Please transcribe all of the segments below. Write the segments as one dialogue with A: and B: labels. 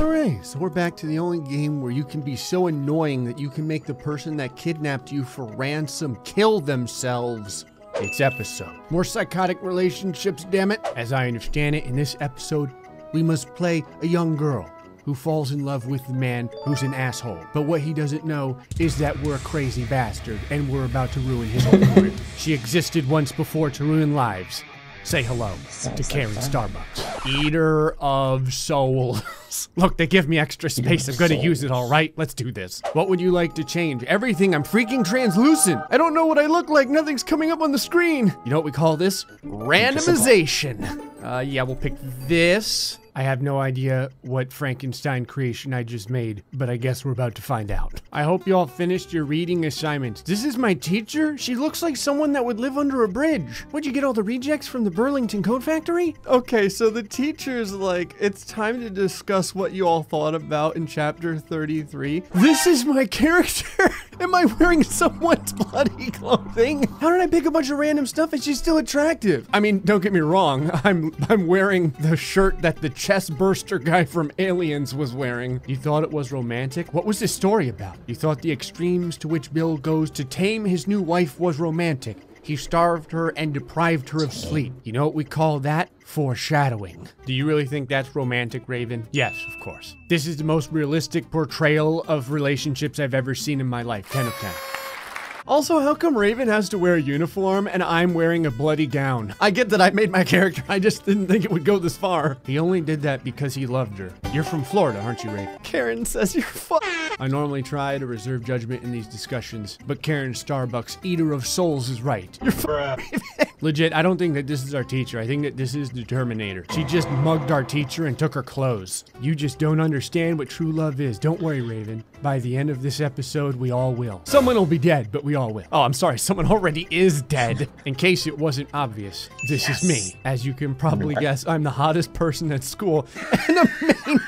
A: Alright, so we're back to the only game where you can be so annoying that you can make the person that kidnapped you for ransom kill themselves. It's episode. More psychotic relationships, damn it. As I understand it, in this episode, we must play a young girl who falls in love with the man who's an asshole. But what he doesn't know is that we're a crazy bastard and we're about to ruin his whole career. She existed once before to ruin lives. Say hello to Karen Starbucks, eater of souls. Look, they give me extra space. I'm gonna use it, all right? Let's do this. What would you like to change? Everything. I'm freaking translucent. I don't know what I look like. Nothing's coming up on the screen. You know what we call this? Randomization. Uh, yeah, we'll pick this. I have no idea what Frankenstein creation I just made, but I guess we're about to find out. I hope you all finished your reading assignments. This is my teacher? She looks like someone that would live under a bridge. Where'd you get all the rejects from the Burlington Coat Factory? Okay, so the teacher's like, it's time to discuss what you all thought about in chapter 33. This is my character. Am I wearing someone's bloody clothing? How did I pick a bunch of random stuff and she's still attractive? I mean, don't get me wrong. I'm I'm wearing the shirt that the chest burster guy from Aliens was wearing. You thought it was romantic? What was this story about? You thought the extremes to which Bill goes to tame his new wife was romantic. He starved her and deprived her of sleep. You know what we call that? Foreshadowing. Do you really think that's romantic, Raven? Yes, of course. This is the most realistic portrayal of relationships I've ever seen in my life. 10 of 10. Also, how come Raven has to wear a uniform and I'm wearing a bloody gown? I get that I made my character, I just didn't think it would go this far. He only did that because he loved her. You're from Florida, aren't you, Raven? Karen says you're fu- I normally try to reserve judgment in these discussions, but Karen Starbucks, eater of souls, is right. You're fu- Legit, I don't think that this is our teacher. I think that this is the Terminator. She just mugged our teacher and took her clothes. You just don't understand what true love is. Don't worry, Raven. By the end of this episode, we all will. Someone will be dead, but we all will. Oh, I'm sorry. Someone already is dead. In case it wasn't obvious, this is me. As you can probably guess, I'm the hottest person at school and a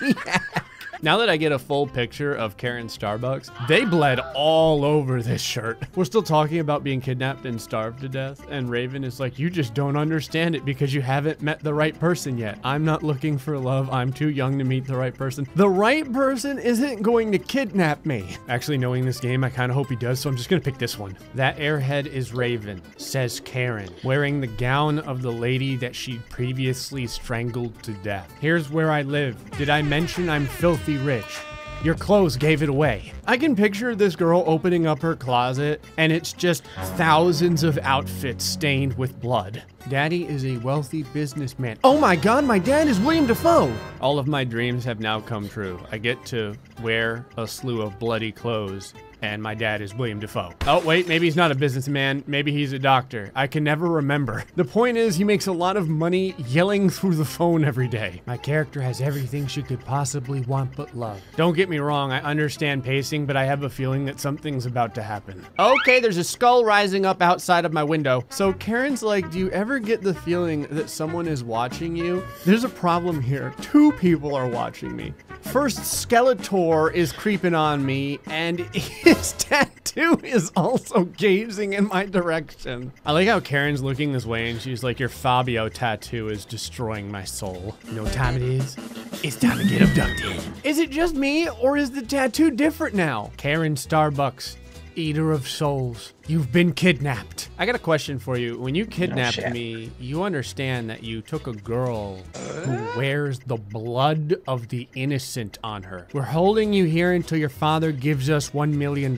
A: maniac. Now that I get a full picture of Karen Starbucks, they bled all over this shirt. We're still talking about being kidnapped and starved to death, and Raven is like, You just don't understand it because you haven't met the right person yet. I'm not looking for love. I'm too young to meet the right person. The right person isn't going to kidnap me. Actually, knowing this game, I kind of hope he does, so I'm just gonna pick this one. That airhead is Raven, says Karen, wearing the gown of the lady that she previously strangled to death. Here's where I live. Did I mention I'm filthy rich? Your clothes gave it away. I can picture this girl opening up her closet and it's just thousands of outfits stained with blood. Daddy is a wealthy businessman. Oh my god, my dad is William Dafoe! All of my dreams have now come true. I get to wear a slew of bloody clothes and my dad is William Dafoe. Oh, wait, maybe he's not a businessman. Maybe he's a doctor. I can never remember. The point is, he makes a lot of money yelling through the phone every day. My character has everything she could possibly want but love. Don't get me wrong, I understand pacing, but I have a feeling that something's about to happen. Okay, there's a skull rising up outside of my window. So Karen's like, do you ever get the feeling that someone is watching you? There's a problem here. Two people are watching me. First, Skeletor is creeping on me, and his tattoo is also gazing in my direction. I like how Karen's looking this way, and she's like, Your Fabio tattoo is destroying my soul. You know what time it is? It's time to get abducted. Is it just me, or is the tattoo different now? Karen Starbucks, eater of souls. You've been kidnapped. I got a question for you. When you oh, kidnapped
B: shit.
A: me, you understand that you took a girl who wears the blood of the innocent on her. We're holding you here until your father gives us $1 million.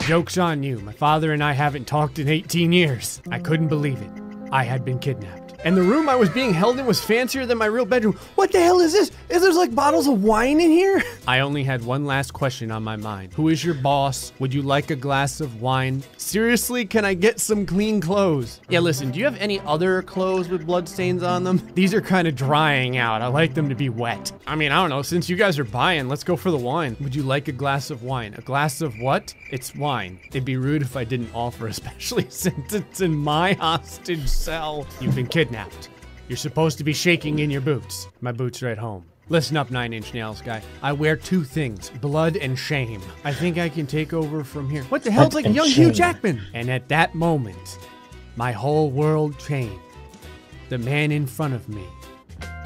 A: Joke's on you. My father and I haven't talked in 18 years. I couldn't believe it. I had been kidnapped. And the room I was being held in was fancier than my real bedroom. What the hell is this? Is there like bottles of wine in here? I only had one last question on my mind. Who is your boss? Would you like a glass of wine? Seriously, can I get some clean clothes? Yeah, listen, do you have any other clothes with bloodstains on them? These are kind of drying out. I like them to be wet. I mean, I don't know. Since you guys are buying, let's go for the wine. Would you like a glass of wine? A glass of what? It's wine. It'd be rude if I didn't offer, especially since it's in my hostage cell. You've been kidnapped. You're supposed to be shaking in your boots. My boots are at home. Listen up, Nine Inch Nails guy. I wear two things blood and shame. I think I can take over from here. What the hell? It's like young Hugh. Jackman. And at that moment, my whole world changed. The man in front of me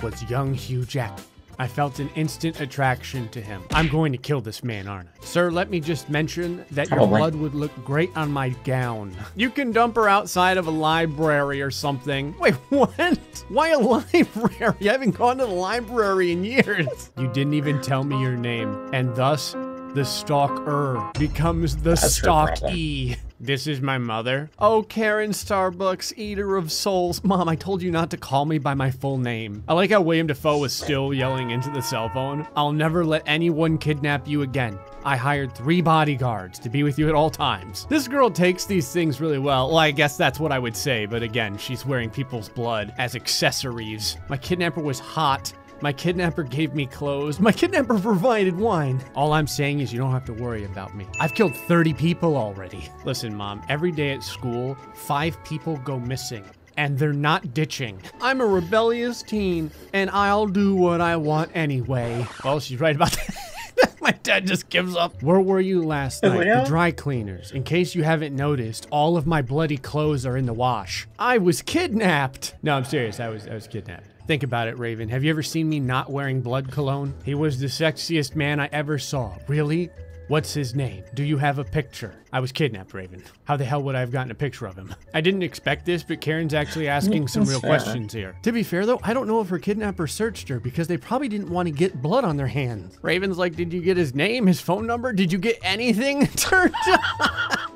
A: was young Hugh Jackman. I felt an instant attraction to him. I'm going to kill this man, aren't I? Sir, let me just mention that your
B: Probably.
A: blood would look great on my gown. You can dump her outside of a library or something. Wait, what? Why a library? I haven't gone to the library in years. You didn't even tell me your name, and thus the stalker becomes the
B: That's
A: stalkee. This is my mother. Oh, Karen Starbucks, eater of souls. Mom, I told you not to call me by my full name. I like how William Dafoe was still yelling into the cell phone. I'll never let anyone kidnap you again. I hired three bodyguards to be with you at all times. This girl takes these things really well. Well, I guess that's what I would say, but again, she's wearing people's blood as accessories. My kidnapper was hot. My kidnapper gave me clothes. My kidnapper provided wine. All I'm saying is you don't have to worry about me. I've killed 30 people already. Listen, mom, every day at school, five people go missing. And they're not ditching. I'm a rebellious teen, and I'll do what I want anyway. Well, she's right about that. My dad just gives up. Where were you last night? The dry cleaners. In case you haven't noticed, all of my bloody clothes are in the wash. I was kidnapped. No, I'm serious. I was I was kidnapped. Think about it, Raven. Have you ever seen me not wearing blood cologne? He was the sexiest man I ever saw. Really? What's his name? Do you have a picture? I was kidnapped, Raven. How the hell would I have gotten a picture of him? I didn't expect this, but Karen's actually asking some real
B: fair.
A: questions here. To be fair, though, I don't know if her kidnapper searched her because they probably didn't want to get blood on their hands. Raven's like, Did you get his name, his phone number? Did you get anything? Turns out.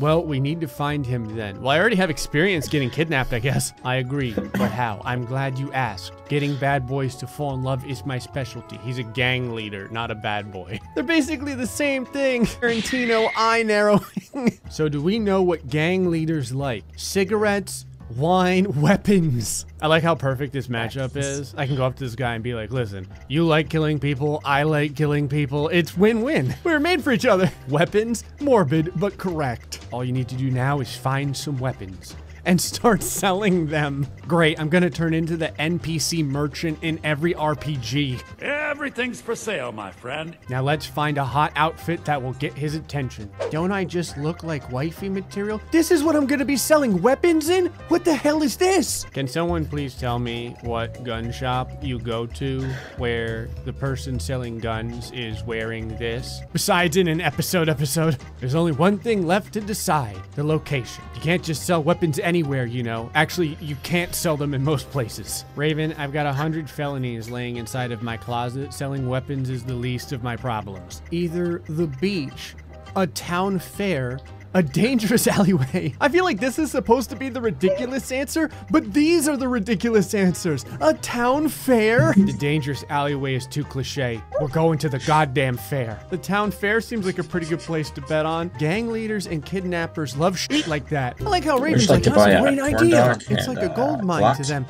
A: Well, we need to find him then. Well, I already have experience getting kidnapped, I guess. I agree, but how? I'm glad you asked. Getting bad boys to fall in love is my specialty. He's a gang leader, not a bad boy. They're basically the same thing. Tarantino eye narrowing. so, do we know what gang leaders like? Cigarettes, wine, weapons. I like how perfect this matchup is. I can go up to this guy and be like, listen, you like killing people, I like killing people. It's win-win. We were made for each other. Weapons, morbid, but correct. All you need to do now is find some weapons and start selling them. Great, I'm gonna turn into the NPC merchant in every RPG.
C: Everything's for sale, my friend.
A: Now let's find a hot outfit that will get his attention. Don't I just look like wifey material? This is what I'm gonna be selling weapons in? What the hell is this? Can someone please tell me what gun shop you go to where the person selling guns is wearing this? Besides in an episode episode, there's only one thing left to decide, the location. You can't just sell weapons anywhere, you know. Actually, you can't sell them in most places. Raven, I've got a hundred felonies laying inside of my closet. Selling weapons is the least of my problems. Either the beach, a town fair, a dangerous alleyway. I feel like this is supposed to be the ridiculous answer, but these are the ridiculous answers. A town fair? the dangerous alleyway is too cliche. We're going to the goddamn fair. The town fair seems like a pretty good place to bet on. Gang leaders and kidnappers love shit like that. I like how Raven's
B: like
A: like,
B: to
A: that's a
B: a
A: great idea.
B: dog
A: It's
B: and,
A: like a
B: uh,
A: gold mine
B: blocks.
A: to them.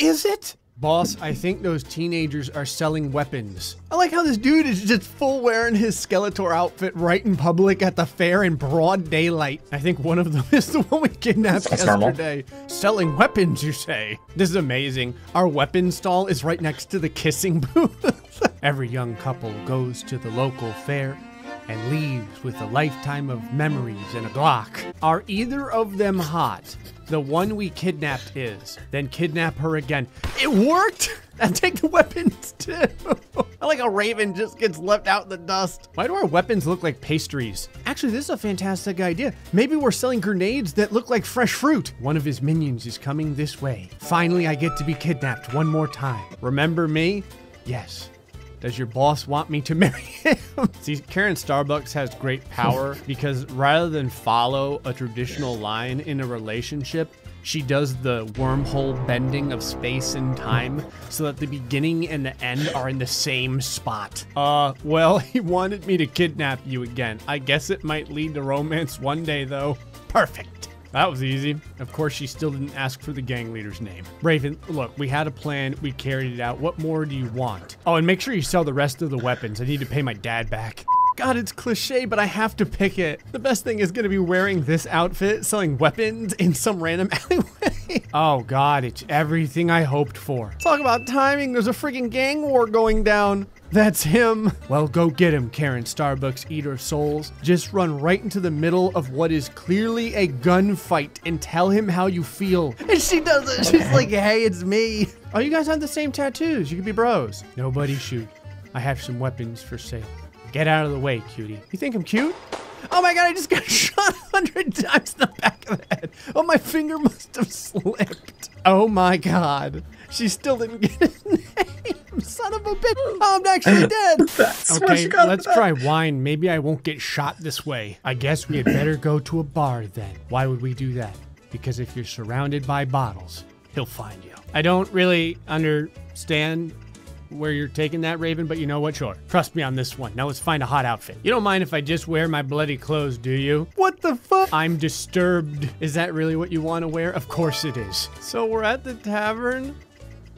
A: Is it? Boss, I think those teenagers are selling weapons. I like how this dude is just full wearing his Skeletor outfit right in public at the fair in broad daylight. I think one of them is the one we kidnapped
B: That's normal.
A: yesterday. Selling weapons, you say? This is amazing. Our weapon stall is right next to the kissing booth. Every young couple goes to the local fair and leaves with a lifetime of memories and a Glock. Are either of them hot? The one we kidnapped is. Then kidnap her again. It worked! And take the weapons too. I like a Raven just gets left out in the dust. Why do our weapons look like pastries? Actually, this is a fantastic idea. Maybe we're selling grenades that look like fresh fruit. One of his minions is coming this way. Finally, I get to be kidnapped one more time. Remember me? Yes. Does your boss want me to marry him? See, Karen Starbucks has great power because rather than follow a traditional line in a relationship, she does the wormhole bending of space and time so that the beginning and the end are in the same spot. Uh, well, he wanted me to kidnap you again. I guess it might lead to romance one day, though. Perfect. That was easy. Of course, she still didn't ask for the gang leader's name. Raven, look, we had a plan. We carried it out. What more do you want? Oh, and make sure you sell the rest of the weapons. I need to pay my dad back. God, it's cliche, but I have to pick it. The best thing is gonna be wearing this outfit, selling weapons in some random alleyway. oh God, it's everything I hoped for. Talk about timing, there's a freaking gang war going down. That's him. Well, go get him, Karen Starbucks, Eater of Souls. Just run right into the middle of what is clearly a gunfight and tell him how you feel. And she does it. She's like, hey, it's me. Oh, you guys have the same tattoos. You could be bros. Nobody shoot. I have some weapons for sale. Get out of the way, cutie. You think I'm cute? Oh my god, I just got shot a hundred times in the back of the head. Oh, my finger must have slipped. Oh my god. She still didn't get his name. Son of a bitch. Oh, I'm actually dead.
B: That's what
A: Okay,
B: got
A: let's
B: back.
A: try wine. Maybe I won't get shot this way. I guess we had better go to a bar then. Why would we do that? Because if you're surrounded by bottles, he'll find you. I don't really understand where you're taking that, Raven, but you know what? Sure. Trust me on this one. Now let's find a hot outfit. You don't mind if I just wear my bloody clothes, do you? What the fuck? I'm disturbed. Is that really what you want to wear? Of course it is. So we're at the tavern.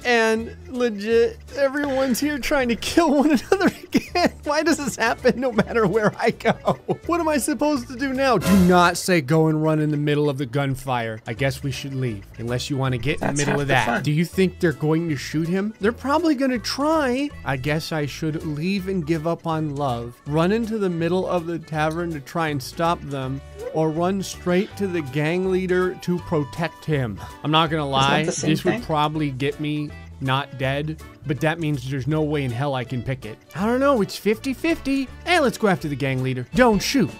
A: And legit, everyone's here trying to kill one another again. Why does this happen no matter where I go? What am I supposed to do now? Do not say go and run in the middle of the gunfire. I guess we should leave, unless you want to get in the middle of that.
B: fun.
A: Do you think they're going to shoot him? They're probably going to try. I guess I should leave and give up on love, run into the middle of the tavern to try and stop them, or run straight to the gang leader to protect him. I'm not going to lie, this would probably get me not dead, but that means there's no way in hell I can pick it. I don't know, it's 50 50. Hey, let's go after the gang leader. Don't shoot.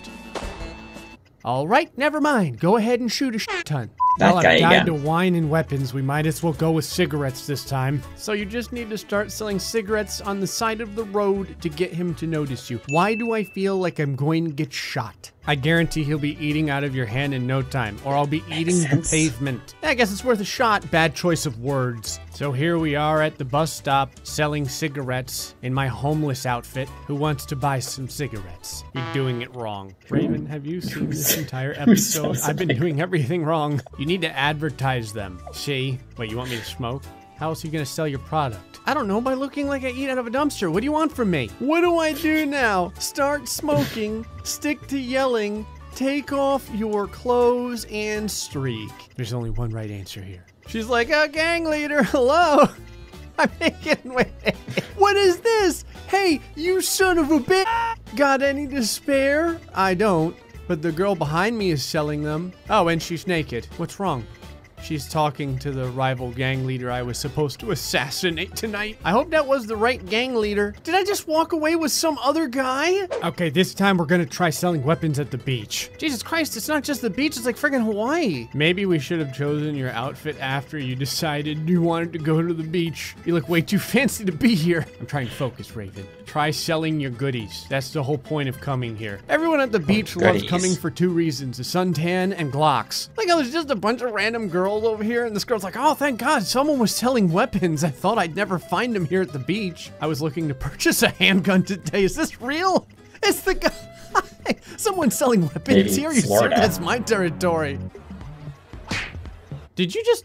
A: All right, never mind. Go ahead and shoot a shit ton.
B: That
A: well, I've died to
B: again.
A: wine and weapons. We might as well go with cigarettes this time. So you just need to start selling cigarettes on the side of the road to get him to notice you. Why do I feel like I'm going to get shot? I guarantee he'll be eating out of your hand in no time, or I'll be eating the pavement. I guess it's worth a shot. Bad choice of words. So here we are at the bus stop selling cigarettes in my homeless outfit. Who wants to buy some cigarettes? You're doing it wrong. Raven, have you seen this entire episode? I've been doing everything wrong. You need to advertise them. See? Wait, you want me to smoke? How else are you gonna sell your product? I don't know, by looking like I eat out of a dumpster. What do you want from me? What do I do now? Start smoking, stick to yelling, take off your clothes, and streak. There's only one right answer here. She's like, a gang leader, hello? I'm making way. What is this? Hey, you son of a bitch! Got any to spare? I don't, but the girl behind me is selling them. Oh, and she's naked. What's wrong? She's talking to the rival gang leader I was supposed to assassinate tonight. I hope that was the right gang leader. Did I just walk away with some other guy? Okay, this time we're gonna try selling weapons at the beach. Jesus Christ, it's not just the beach, it's like friggin' Hawaii. Maybe we should have chosen your outfit after you decided you wanted to go to the beach. You look way too fancy to be here. I'm trying to focus, Raven. Try selling your goodies. That's the whole point of coming here. Everyone at the oh, beach loves coming for two reasons a suntan and Glocks. Like, oh, there's just a bunch of random girls over here, and this girl's like, oh, thank God, someone was selling weapons. I thought I'd never find them here at the beach. I was looking to purchase a handgun today. Is this real? It's the guy. Someone's selling weapons
B: Maybe
A: here. You
B: Florida.
A: That's my territory. Did you just.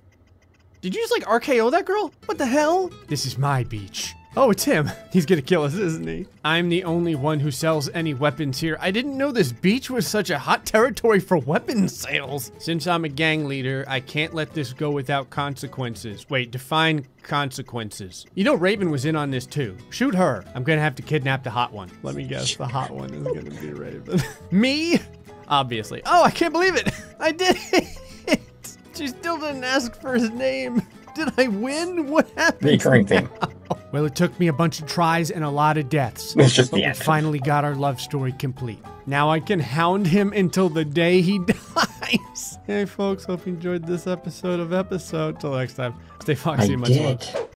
A: Did you just like RKO that girl? What the hell? This is my beach. Oh, it's him. He's gonna kill us, isn't he? I'm the only one who sells any weapons here. I didn't know this beach was such a hot territory for weapons sales. Since I'm a gang leader, I can't let this go without consequences. Wait, define consequences. You know Raven was in on this too. Shoot her. I'm gonna have to kidnap the hot one. Let me guess, the hot one is gonna be Raven. Me? Obviously. Oh, I can't believe it. I did it. She still didn't ask for his name. Did I win? What happened?
B: Recurring theme.
A: Well, it took me a bunch of tries and a lot of deaths.
B: It's just
A: but
B: the end.
A: finally got our love story complete. Now I can hound him until the day he dies. Hey, folks, hope you enjoyed this episode of episode. Till next time, stay foxy
B: I
A: and much love.
B: did.